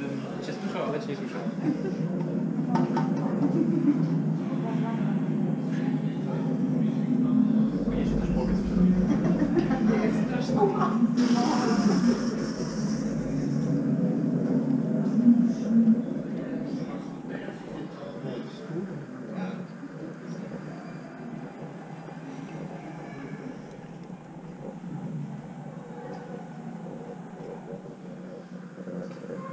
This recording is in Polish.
bym cię słyszał, ale cię nie słyszałem. Koniecznie też mogę słyszeć. Jest straszna.